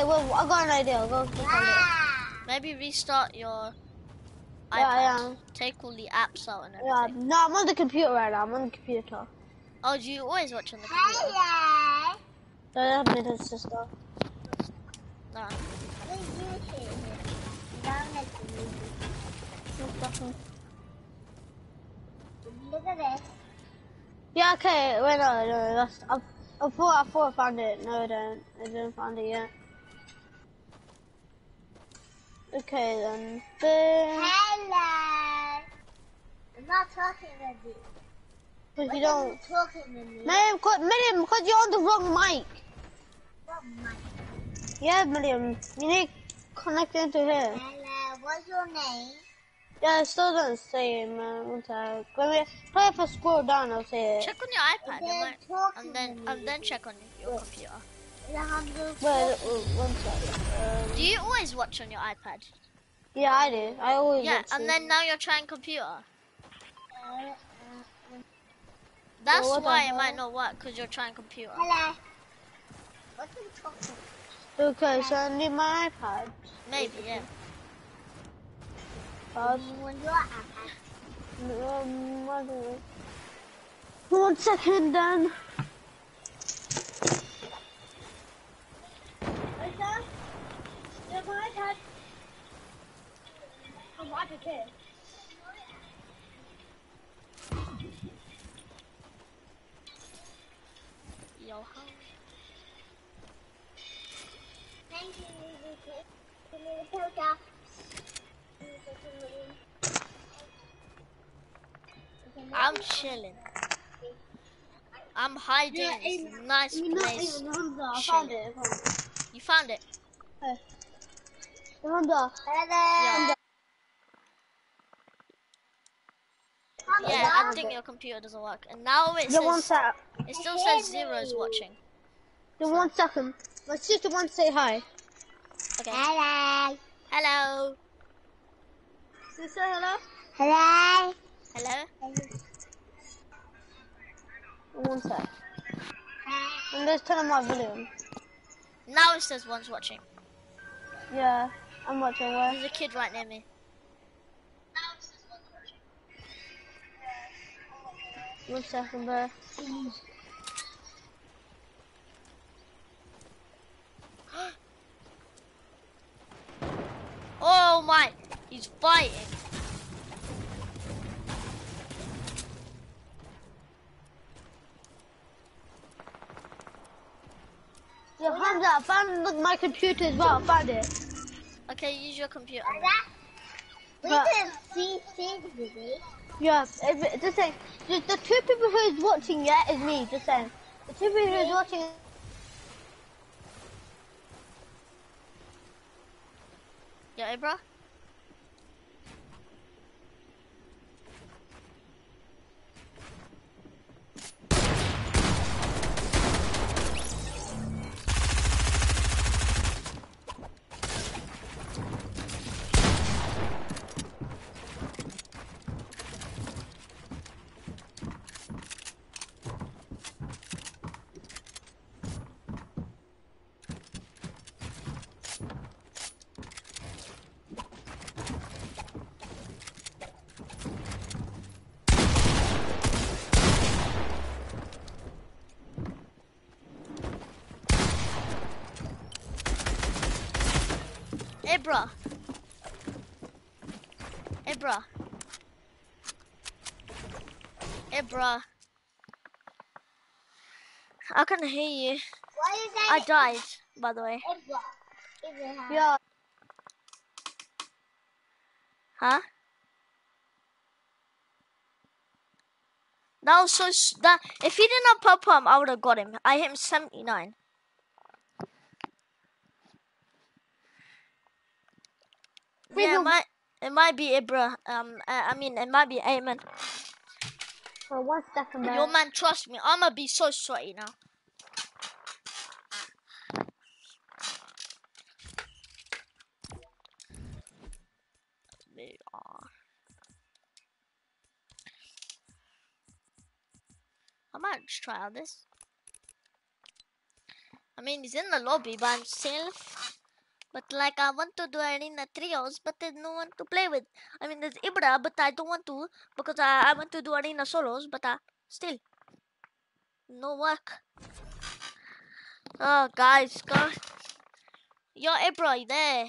Okay, well, I got an idea. I'll go find it. Maybe restart your iPad. Yeah, I am. Take all the apps out and Yeah, everything. no, I'm on the computer right now. I'm on the computer. Oh, do you always watch on the computer? Hello. So I have little sister. No. What is you here? Down at the movie. Look at this. Yeah, okay. Wait, no, no, that's. I, I thought I thought I found it. No, I don't. I didn't find it yet. Okay then. Then. Hello. I'm not talking with you. Because Why you don't. talking with me? Miriam, cause, Miriam, because you're on the wrong mic. What mic? Yeah, Miriam. You need to connect into here. Hello. What's your name? Yeah, it still doesn't say it, man. Uh, one sec. Let me. Probably if I scroll down, I'll say it. Check on your iPad, They're it talking and then to and then check on your computer. Alejandro. Wait, uh, one sec. Um, Do you always watch on your iPad? yeah, I do. I always. Yeah, watch and it. then now you're trying computer. Uh, uh, That's what the why it might not work because you're trying computer. hello. What are you talking? Okay, so I need my iPad. Maybe, yeah. Uh, When you're um, what do I- One second, then. Yo, you. I'm chilling. I'm hiding in this nice not place. I found it. I found it. You found it? Hello. Yeah, I think your computer doesn't work. And now it Yeah, one says sec. it still says zeros watching. Yeah, one second. My sister wants to say hi. Okay. Hello. Hello. Sister, hello? Hello. Hello. One sec. I'm just turning my volume. Now it says one's watching. Yeah, I'm watching. Where? There's a kid right near me. One second, bro. Oh my! He's fighting. Yeah, Hamza, I found my computer as well. I found it. Okay, use your computer. We can see things with it. Yeah, it- just saying. The, the two people who's watching, yeah, is me. Just saying. The two people who's watching. Yeah, Ibra? Ibra. Ibra. Ibra. I can hear you. Why that? I died, by the way. Yeah. Yeah. Huh? That was so. s- That if he did not pop up, I would have got him. I hit him seventy nine. Yeah, it might. It might be Ibra. Um, I, I mean, it might be Ayman. For one second, bro. Your man, trust me, I'ma be so sweaty now. They are. I might just try out this. I mean, he's in the lobby by himself. But like, I want to do arena trios, but there's no one to play with. I mean, there's Ibra, but I don't want to because I, I want to do arena solos, but uh, still, no work. Oh, guys, guys. Yo, Ibra, there?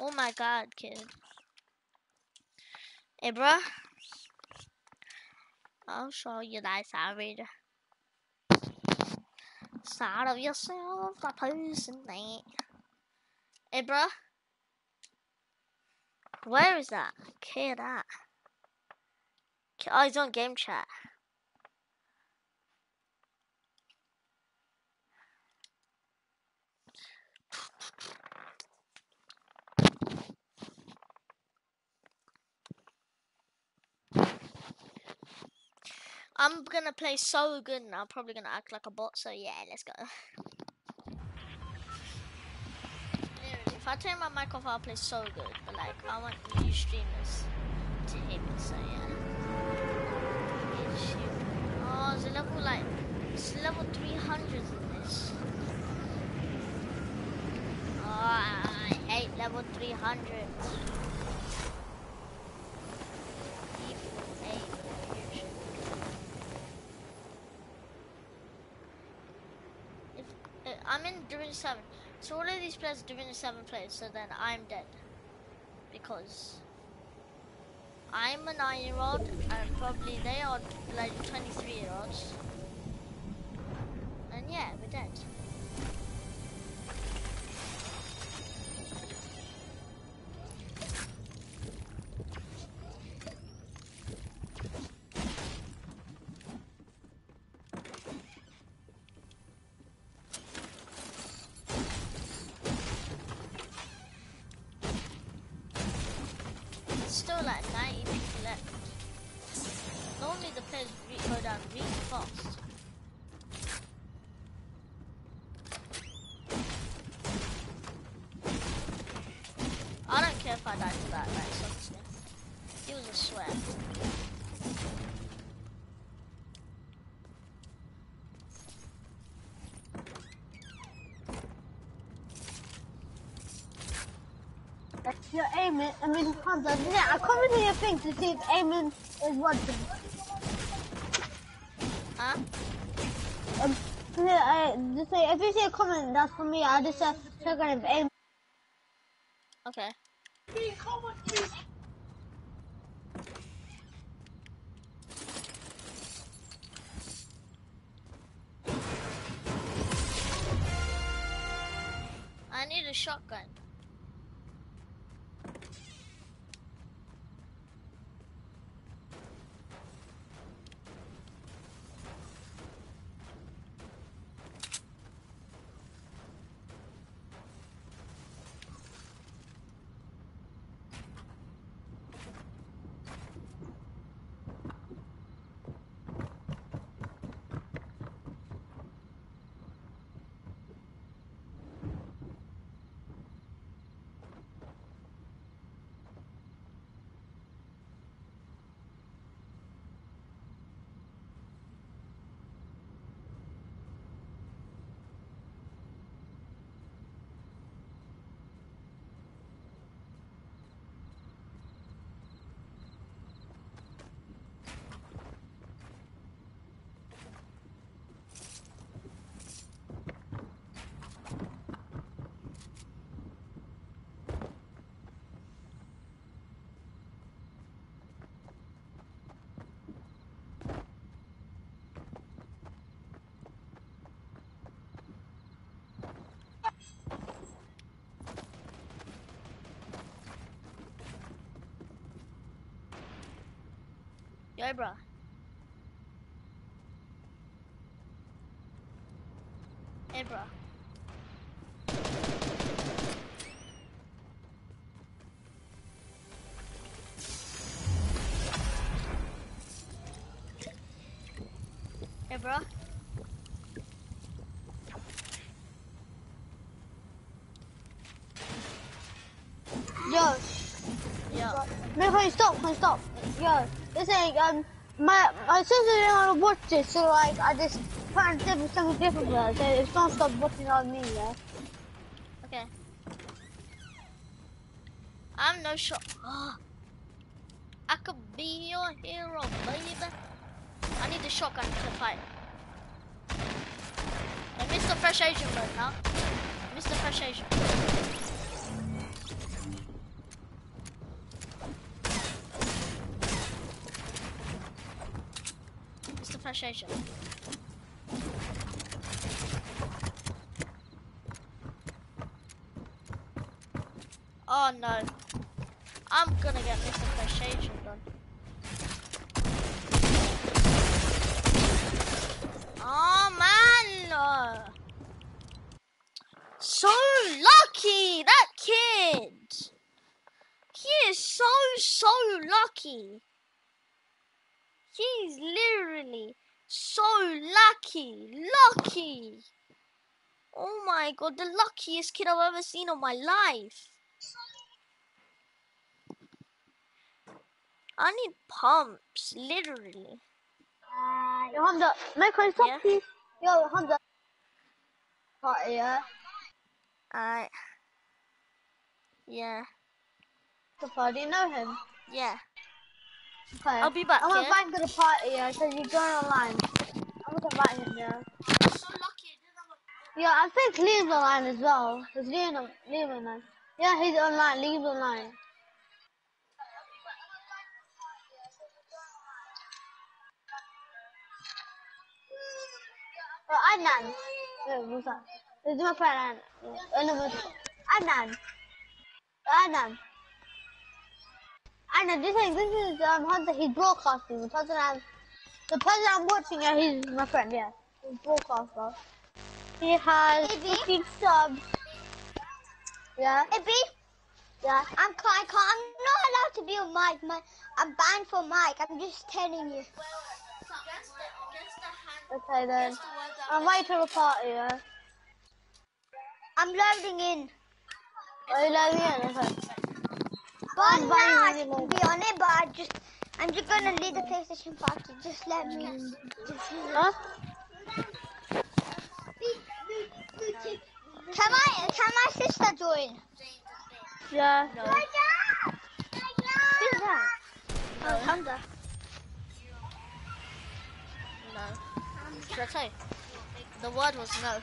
Oh my god, kid. Ibra? I'll show you that savage side of yourself by posting that. Hey, bruh. Where is that kid at? Oh, he's on game chat. I'm gonna play so good and I'm probably gonna act like a bot, so yeah, let's go. if I turn my mic off, I'll play so good, but like, I want new streamers to hear me, so yeah. Oh, it's level like, it's level 300 in this. Oh, I hate level 300. I'm in Division 7. So all of these players are Division 7 players, so then I'm dead. Because I'm a 9 year old and probably they are like 23 year olds. And yeah, we're dead. Still like 90 people left. Normally the players go down really fast. I don't care if I die to that, like, honestly. He was a sweat. Aiming, I mean, Hamza, yeah, I commented your thing to see if Ayman is watching. Huh? Um, yeah, I, just say, if you see a comment, that's for me, I'll just uh, check on if Ayman. Okay. I need a shotgun. Bro. Hey, bro. Yo, Yo. no, wait, stop, wait, stop. Yo, listen, um, my, my sister didn't want to watch this, so like, I just to do something different with us, so it's not stop watching on me, yeah? Okay. I'm no shot. I could be your hero, baby. I need the shotgun to fight. I missed the Fresh Asian mode now. Fresh Asian. Mr. Fresh Asian. Oh no. I'm gonna get Mr. Fresh done. Oh man! So lucky! That kid! He is so, so lucky. He's literally so lucky. Lucky! Oh my god, the luckiest kid I've ever seen in my life. I need pumps, literally. Uh, Yo, Hamza, make one stop, Yeah? please. Yo, Hamza. Party, yeah? Alright. Yeah, The party, you know him? yeah. Okay. I'll be back, I'm gonna invite him to the party, yeah, so you join online. I'm gonna invite him, yeah. So lucky. Yeah, I think Liam's online as well. Is Liam, Liam online? Yeah, he's online. Liam's online. Oh, Adnan. Yeah, what's that? Is my friend Adnan. Another- Adnan. Adnan. Adnan, this is, this is um, Hunter. He's broadcasting. The person I'm, the person I'm watching, yeah, he's my friend, yeah. He's broadcaster. He has Maybe. 15 subs. Yeah, hey, B, yeah. I'm, I can't, I'm not allowed to be on mic. My, I'm banned for mic. I'm just telling you. Okay then. I'm waiting for the party, yeah. I'm loading in. Are you me in? Okay. But I'm now I can be on it, but I just, I'm just gonna leave the PlayStation party. Just let me. Just, Huh? can my, can my sister join? Yeah. No. Who's that? Oh, no. Hamza. No. Should I tell you? The word was no.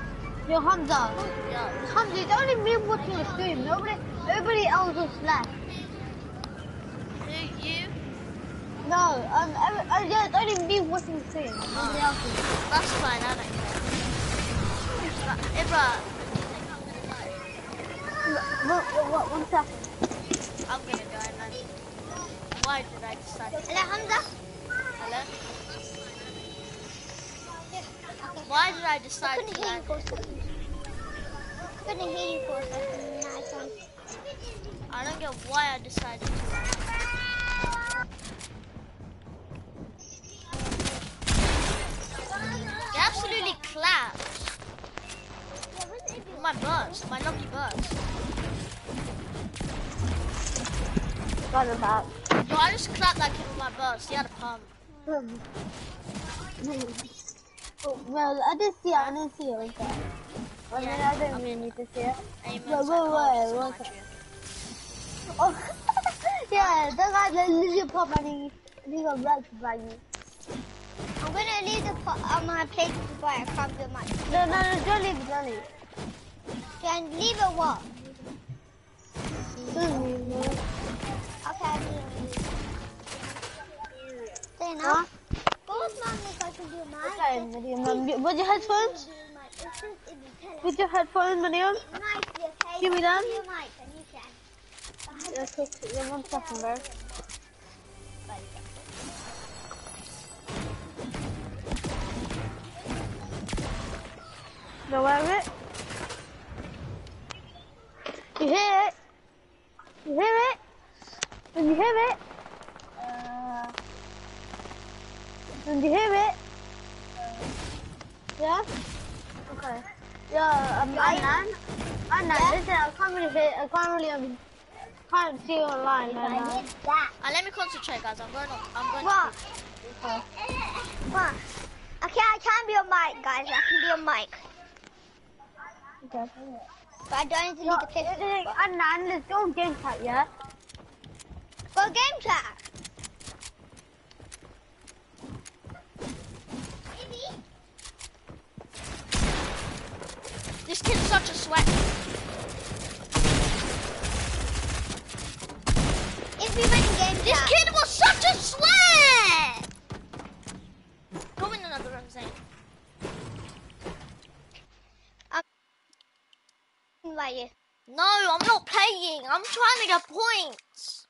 Yo, Hamza. Yeah. Hamza, it's only me watching the stream. Nobody, everybody else is left. Who you? No, um, every, uh, yeah, it's only me watching the stream. Nobody else is. That's fine. I don't care. Ibra, What, what, what, one second. I'm gonna go and then. Why did I decide? Hello, Hamza. Hello? Why did I decide to hear you land? for a second. I couldn't you for I don't get why I decided to. It absolutely claps. My burst, my lucky burst. Got him back. Yo, I just clapped that kid with my burst. He had a pump. Hmm. Oh, well, I didn't see it. I didn't see it like that. I mean, I didn't really need to see it. Amen. Wait, wait, psychologist wait, in wait. my dream. Oh, yeah, that guy like, literally pop and he, he got wrecked by you. I'm gonna leave the po- on my plate to buy a crab with my. No, no, no, don't leave it, don't leave it. Can leave it what? Don't leave it. Okay, I'll leave it. Stay now. Huh? What was mom if I can do mine? Okay, Miriam, um, with your headphones? With your headphones, Miriam? Give me them. Your mic and you can. Yeah, yeah, one second, bro. Go wear it. You hear it? You hear it? When you hear it? Uh, you hear it? Yeah? Okay. Yeah, um, Anand. Anand, listen, I can't really hear, I can't really, um, can't see you online. I need that. Uh, let me concentrate, guys. I'm going. On, I'm going. What? To, Okay. What? Okay, I can be on mic, guys. I can be on mic. Okay. But I don't need to Yo, leave the clip. and, and let's go game chat, yeah? Go game chat. This kid's such a sweat. If we win game This chat. kid was such a sweat. Go in another room, Zane. Invite you. No, I'm not playing. I'm trying to get points.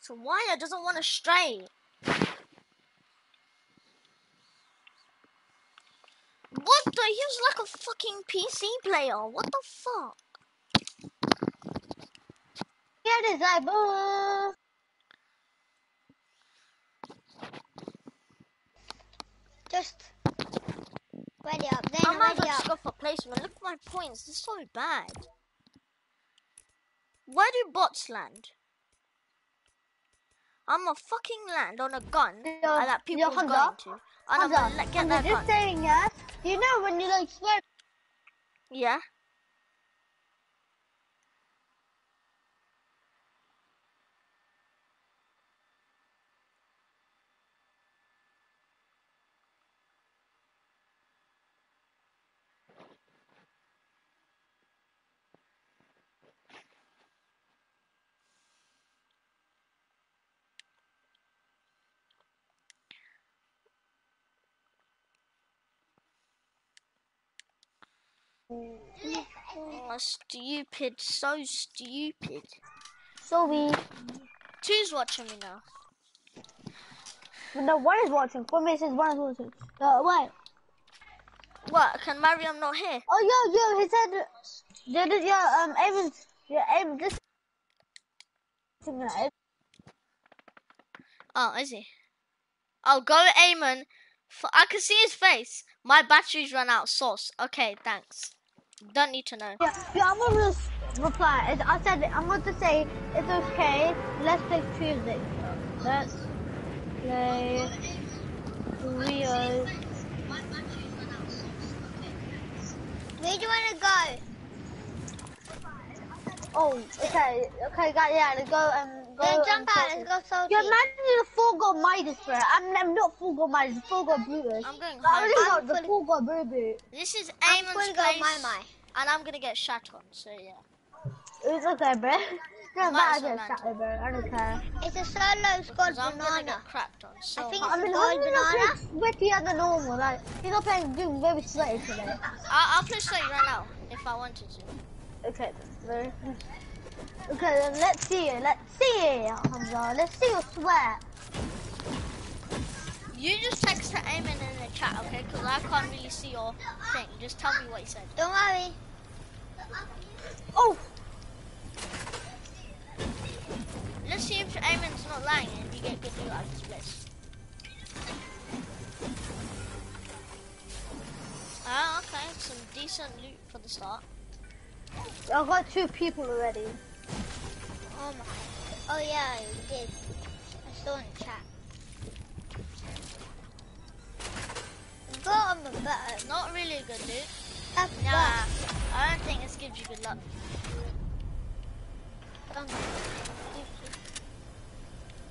So Wire doesn't want to stray. The? Like a fucking PC player. What the fuck? Here it is, boo. Just ready up. Then I might as ready up. go for placement. Look at my points. This is so bad. Where do bots land? I'm a fucking land on a gun Yo, that yo, people are Hamza, going to. And I'm gonna let, get Hamza, that just gun. saying, yeah? You know when you like swear? Yeah. Oh, stupid. So stupid. Sorry. Two's watching me now. No, one is watching. For me, it says one is watching. Uh, wait. What? Can Mariam not hear? Oh, yo, yo, he said, yeah, yeah, yeah, um, Evan's, yeah, Evan, just, Oh, is he? I'll go Ayman. F- I can see his face. My battery's run out. Sauce. Okay, thanks. Don't need to know. Yeah, yeah, I'm gonna just reply. It's- I said I'm going to say it's okay. Let's play Tuesday. Let's play Rio. Where do you want to go? Oh, okay, okay, guys, yeah, let's go um go. Um, jump out. Let's go salty. Yeah, imagine the full goal Midas, bro. I'm, I'm not full goal Midas, full goal Brutus. I'm going I home. I'm got the full goal Brutus. This is gonna place, my my. and I'm gonna get shot on. So yeah. It's okay, bro. No, but I as well just land. sat there, bro. I don't care. It's a solo squad 'Cause I'm gonna get cracked on. So I think hard. I mean, Gold how do you not banana? sweatier than normal? Like, you're not playing doing very sweaty today. I'll, I'll play straight right now if I wanted to. Okay, then, bro. Okay, then let's see it. Let's see it, Hamza. Let's see your sweat. You just text to Ayman in the chat, okay? Because I can't really see your thing. Just tell me what he said. Don't worry. Oh, Let's see if Ayman's not lying and you get good loot out of this place. Ah, okay. Some decent loot for the start. I've got two people already. Oh. Yeah, you did. I saw in the chat. Go on the button. Not really a good dude. That's Nah, nah. I don't think this gives you good luck.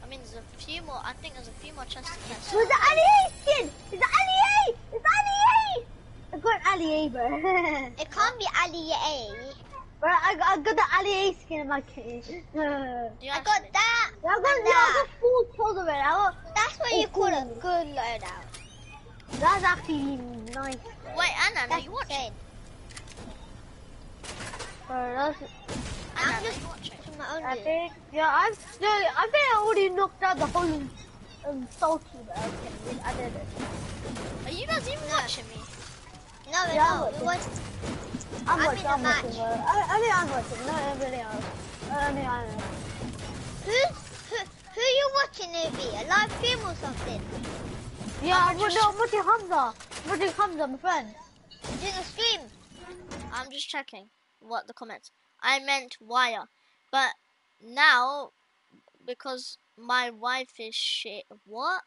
I mean, there's a few more. I think there's a few more chances to catch. Was that Ali A skin? Is that Ali A? Is that Ali A? I got Ali A, bro. It can't be Ali A. bro, I got, I got the Ali A skin in my yeah, you I got that. I got, and yeah, I got four kills already. I got, That's what you call a Ooh. good loadout. that's actually nice. Wait, Anna, are you watching? Bro, that's, Anna, I'm just watching? my own I think, yeah, I've, yeah, I think I already knocked out the whole um, salty, but okay, I did it. Are you guys even No. watching me? No, Yeah, no, I'm it was I'm I'm watching, in the I'm match. watching, bro. I, I think I'm watching, not everybody else. I think I know. who, who, who you watching it be? A live stream or something? Yeah, I'm I'm, watching, just- I'm watching Hamza. I'm watching Hamza, my friend. Doing a stream? I'm just checking what the comments. I meant wire, but now because my wife is shit. What?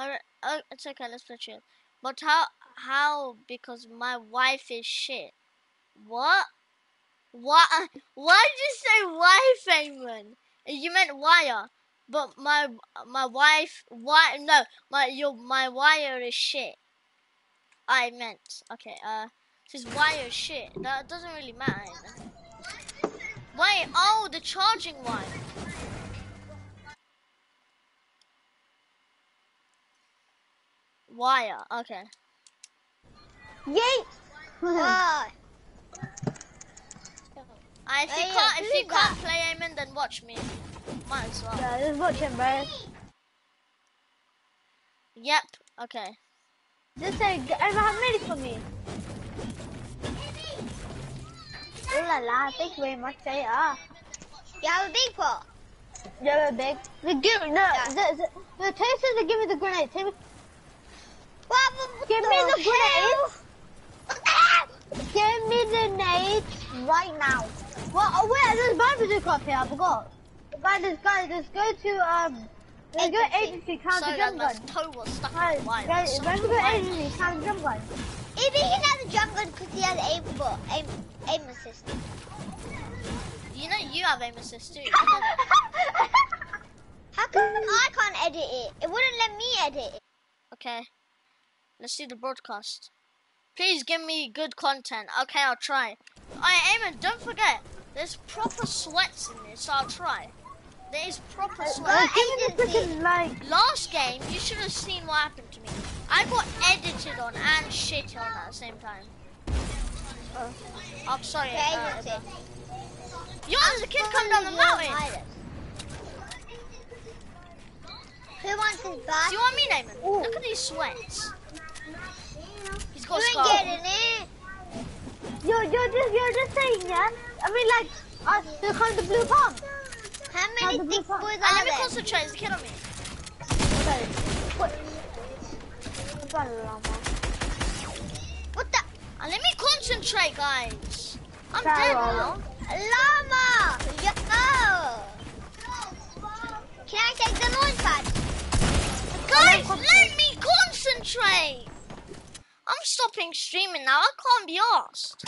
Alright, oh, it's okay. Let's play chill. But how? How? Because my wife is shit. What? What? Why did you say wife, Ayman? You meant wire. But my my wife, why? No, my your my wire is shit. I meant okay. Uh, this wire is shit. That doesn't really matter. Wait. Oh, the charging one. Wire. Okay. Yeet! Why? Uh, if you Hey, can't, if you who's can't that? play Ayman, then watch me. Might as well. Yeah, just watch him, bro. Yep. Okay. Just say, ever have minutes for me? Ooh la la, thank you very much, say ah. You have a big pot. Yeah, we're big. The give, no, the, the, the taste is to give me the grenade. Take me, What, what, give me the hell? grenade. Give me the nade right now. Well, oh wait, there's barbecue up here, I forgot. Guys, this guys, let's go to, um, let's go Agency. count So the that jump gun. toe was stuck in the wire. guys, let's go agency, count the jump gun. Maybe he can have the jump gun because he has aim, bo- aim, aim assist. You know you have aim assist too. you know that. How come I can't edit it? It wouldn't let me edit it. Okay. Let's see the broadcast. Please give me good content. Okay, I'll try. Alright, Ayman, don't forget. There's proper sweats in this, so I'll try. There is proper Uh, sweat. give me the agency. freaking like. Last game, you should have seen what happened to me. I got edited on and shit on at the same time. Oh. I'm sorry. The Uh. Yo, there's a kid come down the mountain. Who wants his back? Do you want me, Naaman? Ooh. Look at these sweats. He's You got a ain't getting it. You're, you're just, you're just saying, yeah? I mean, like, us, the kind of blue pump. How many the thick boys And are let me there? concentrate. There's a me. Okay. What? What a llama. What the? And let me concentrate, guys. I'm Sorry, dead Llama. now. Llama! Yo! Can I take the launch pad? Guys, let me concentrate. I'm stopping streaming now. I can't be asked.